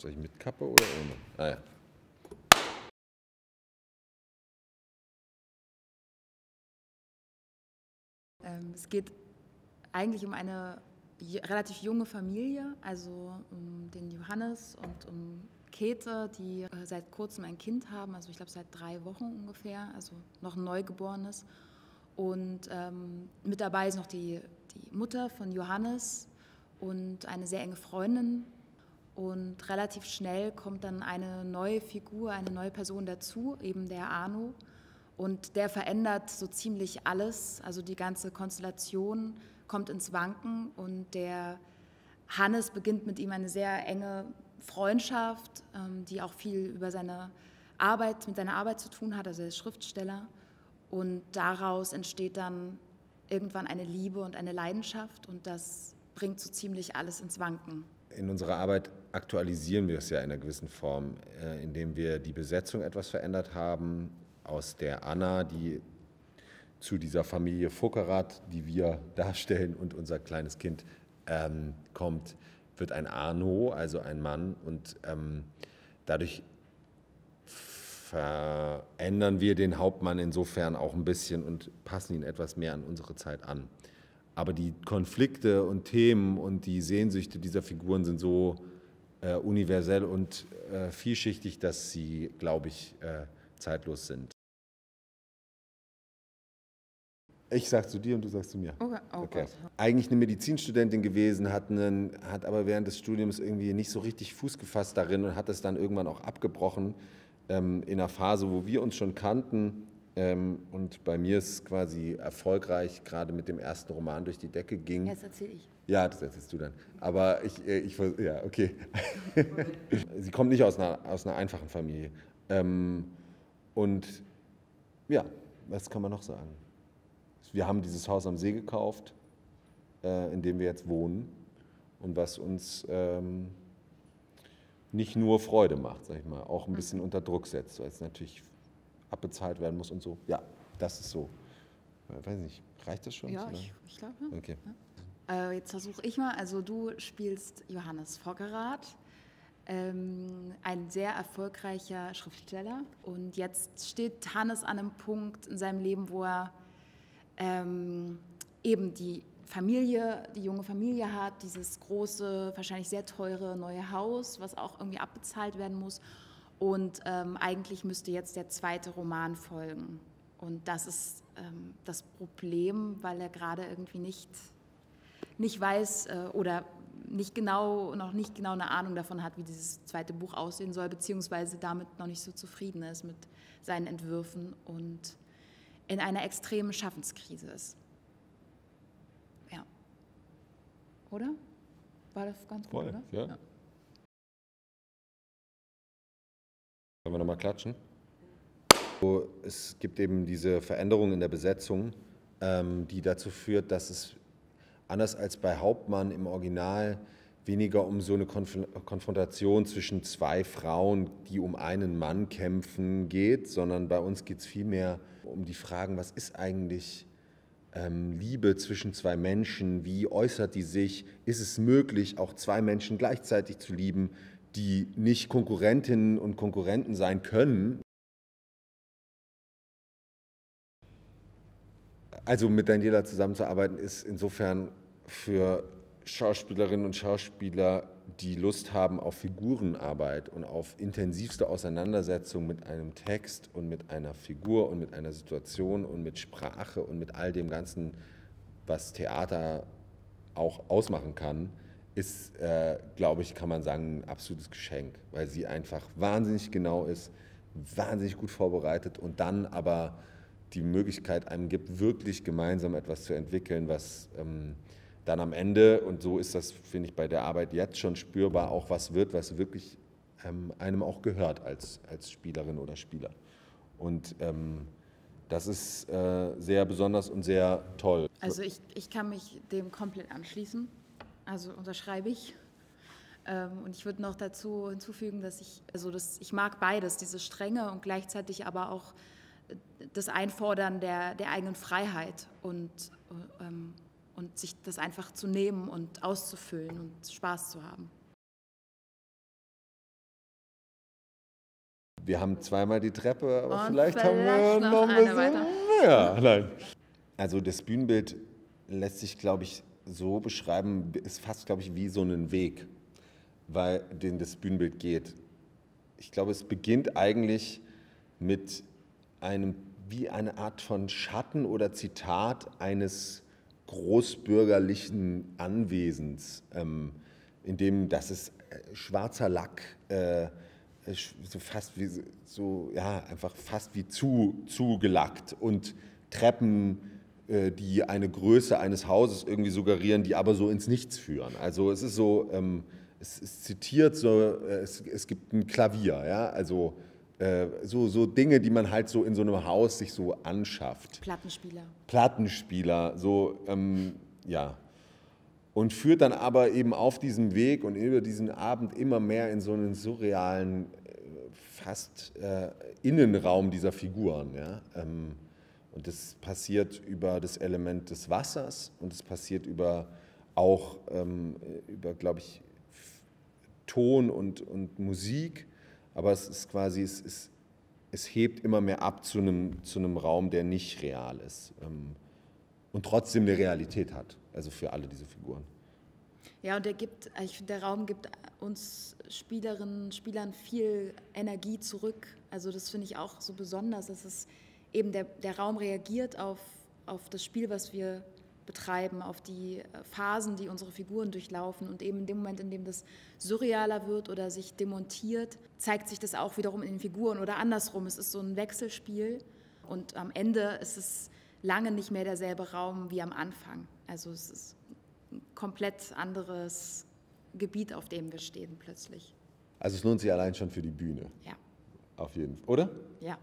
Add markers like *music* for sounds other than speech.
Soll ich mit Kappe oder ohne? Ah ja. Ähm, es geht eigentlich um eine relativ junge Familie, also um den Johannes und um Käthe, die äh, seit kurzem ein Kind haben, also ich glaube seit drei Wochen ungefähr, also noch ein Neugeborenes. Und ähm, mit dabei ist noch die, die Mutter von Johannes und eine sehr enge Freundin. Und relativ schnell kommt dann eine neue Figur, eine neue Person dazu, eben der Arno. Und der verändert so ziemlich alles. Also die ganze Konstellation kommt ins Wanken und der Hannes beginnt mit ihm eine sehr enge Freundschaft, ähm, die auch viel über seine Arbeit, mit seiner Arbeit zu tun hat. Also er ist Schriftsteller. Und daraus entsteht dann irgendwann eine Liebe und eine Leidenschaft und das bringt so ziemlich alles ins Wanken. In unserer Arbeit aktualisieren wir es ja in einer gewissen Form, äh, indem wir die Besetzung etwas verändert haben, aus der Anna, die zu dieser Familie Fuckerath, die wir *laughs* darstellen, und unser kleines Kind ähm, kommt, wird ein Arno, also ein Mann. Und ähm, dadurch verändern wir den Hauptmann insofern auch ein bisschen und passen ihn etwas mehr an unsere Zeit an. Aber die Konflikte und Themen und die Sehnsüchte dieser Figuren sind so äh, universell und äh, vielschichtig, dass sie, glaube ich, äh, zeitlos sind. Ich sag zu dir und du sagst zu mir. Okay. Oh okay. Eigentlich eine Medizinstudentin gewesen, hat, einen, hat aber während des Studiums irgendwie nicht so richtig Fuß gefasst darin und hat es dann irgendwann auch abgebrochen ähm, in einer Phase, wo wir uns schon kannten. Ähm, und bei mir ist es quasi erfolgreich, gerade mit dem ersten Roman durch die Decke ging. Jetzt erzähle ich. Ja, das erzählst du dann. Aber ich, äh, ich ja, okay. *laughs* Sie kommt nicht aus einer, aus einer einfachen Familie. Ähm, und ja, was kann man noch sagen? Wir haben dieses Haus am See gekauft, äh, in dem wir jetzt wohnen und was uns ähm, nicht nur Freude macht, sag ich mal, auch ein bisschen unter Druck setzt, weil es natürlich abbezahlt werden muss und so. Ja, das ist so. Ich weiß nicht, reicht das schon? Ja, ich, ich glaube. Ja. Okay. Ja. Äh, jetzt versuche ich mal. Also du spielst Johannes Voggerath, ähm, ein sehr erfolgreicher Schriftsteller. Und jetzt steht Hannes an einem Punkt in seinem Leben, wo er ähm, eben die Familie, die junge Familie hat, dieses große, wahrscheinlich sehr teure neue Haus, was auch irgendwie abbezahlt werden muss. Und ähm, eigentlich müsste jetzt der zweite Roman folgen. Und das ist ähm, das Problem, weil er gerade irgendwie nicht, nicht weiß äh, oder nicht genau, noch nicht genau eine Ahnung davon hat, wie dieses zweite Buch aussehen soll, beziehungsweise damit noch nicht so zufrieden ist mit seinen Entwürfen und in einer extremen Schaffenskrise ist. Ja. Oder? War das ganz gut, Voll, oder? ja. ja. Wollen wir nochmal klatschen? Es gibt eben diese Veränderung in der Besetzung, ähm, die dazu führt, dass es anders als bei Hauptmann im Original weniger um so eine Konfrontation zwischen zwei Frauen, die um einen Mann kämpfen, geht, sondern bei uns geht es vielmehr um die Fragen, was ist eigentlich ähm, Liebe zwischen zwei Menschen, wie äußert die sich, ist es möglich, auch zwei Menschen gleichzeitig zu lieben, die nicht Konkurrentinnen und Konkurrenten sein können. Also mit Daniela zusammenzuarbeiten ist insofern für Schauspielerinnen und Schauspieler, die Lust haben auf Figurenarbeit und auf intensivste Auseinandersetzung mit einem Text und mit einer Figur und mit einer Situation und mit Sprache und mit all dem Ganzen, was Theater auch ausmachen kann, ist, äh, glaube ich, kann man sagen, ein absolutes Geschenk, weil sie einfach wahnsinnig genau ist, wahnsinnig gut vorbereitet und dann aber die Möglichkeit einem gibt, wirklich gemeinsam etwas zu entwickeln, was ähm, dann am Ende, und so ist das, finde ich, bei der Arbeit jetzt schon spürbar, auch was wird, was wirklich ähm, einem auch gehört als, als Spielerin oder Spieler. Und ähm, das ist äh, sehr besonders und sehr toll. Also ich, ich kann mich dem komplett anschließen, also unterschreibe ich. Ähm, und ich würde noch dazu hinzufügen, dass ich, also das, ich mag beides, diese Strenge und gleichzeitig aber auch das Einfordern der, der eigenen Freiheit und ähm, und sich das einfach zu nehmen und auszufüllen und Spaß zu haben. Wir haben zweimal die Treppe, aber Und vielleicht, haben wir vielleicht noch, noch ein bisschen mehr. Nein. Also das Bühnenbild lässt sich, glaube ich, so beschreiben, ist fast, glaube ich, wie so ein Weg, weil den das Bühnenbild geht. Ich glaube, es beginnt eigentlich mit einem, wie eine Art von Schatten oder Zitat eines großbürgerlichen Anwesens, ähm, in dem das ist äh, schwarzer Lack, äh, sch- so fast wie so ja einfach fast wie zu zugelackt und Treppen, äh, die eine Größe eines Hauses irgendwie suggerieren, die aber so ins Nichts führen. Also es ist so, ähm, es, es zitiert so, äh, es, es gibt ein Klavier, ja, also äh, so, so Dinge, die man halt so in so einem Haus sich so anschafft. Plattenspieler. Plattenspieler, so, ähm, ja. Und führt dann aber eben auf diesem Weg und über diesen Abend immer mehr in so einen surrealen, äh, fast äh, Innenraum dieser Figuren. Ja? Ähm, und das passiert über das Element des Wassers und es passiert über auch ähm, über, glaube ich, Ton und, und Musik. Aber es ist quasi, es, es, es hebt immer mehr ab zu einem, zu einem Raum, der nicht real ist ähm, und trotzdem eine Realität hat. Also für alle diese Figuren. Ja, und der gibt, ich finde, der Raum gibt uns Spielerinnen, Spielern viel Energie zurück. Also das finde ich auch so besonders, dass es eben der, der Raum reagiert auf, auf das Spiel, was wir betreiben, auf die äh, Phasen, die unsere Figuren durchlaufen. Und eben in dem Moment, in dem das surrealer wird oder sich demontiert, zeigt sich das auch wiederum in den Figuren oder andersrum. Es ist so ein Wechselspiel und am Ende ist es lange nicht mehr derselbe Raum wie am Anfang. Also es ist ein komplett anderes Gebiet, auf dem wir stehen plötzlich. Also es lohnt sich allein schon für die Bühne, Ja, auf jeden Fall, oder? ja.